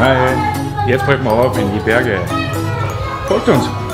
Hi, jetzt brechen wir auf in die Berge. Folgt uns!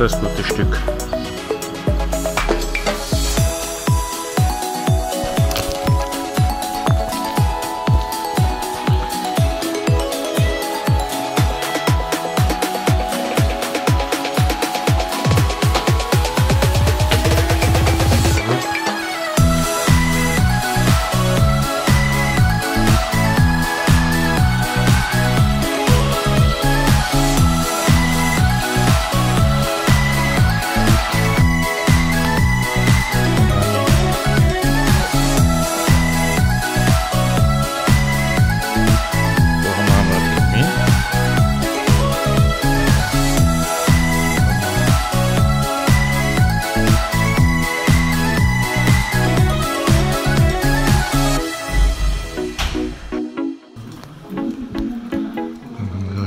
Das gute Stück.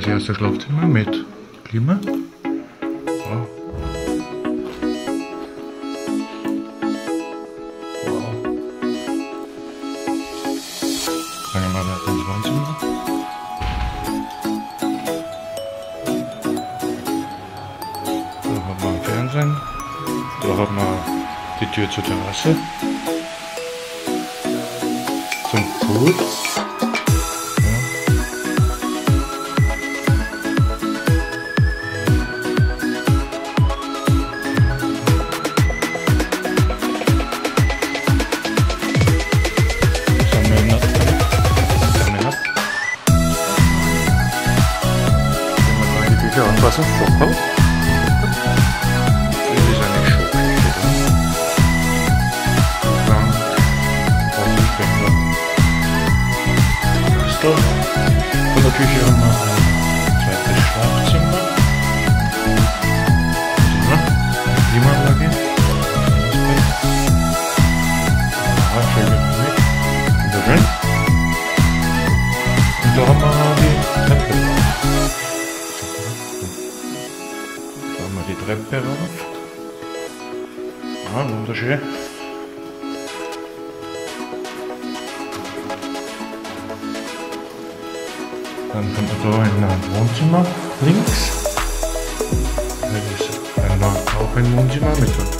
Das erste Schlafzimmer mit Klima. Wow. Wow. Wir weiter ins Wohnzimmer. Da wir einen Fernsehen. Da haben wir die Tür zur Terrasse. Zum Pool. Die Bücher anpassen. Schockhaus. Das ist eine Schockstelle. Dann Wasserspender. Kastel. Von der Küche haben wir ein zweites Schlafzimmer. Treppe rauf. Ah, wunderschön. Dann kommt man da in ein Wohnzimmer links. Das ist ein, auch ein Wohnzimmer mit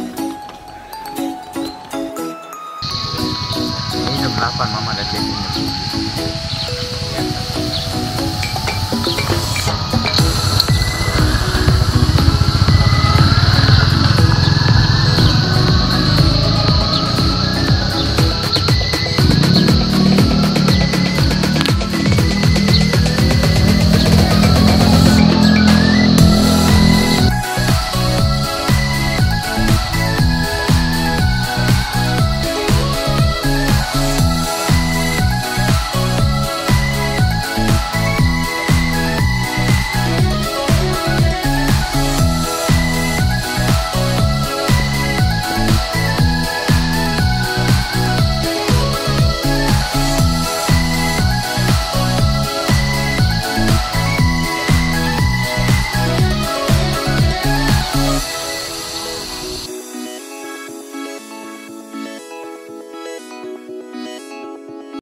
8 mama ada check in.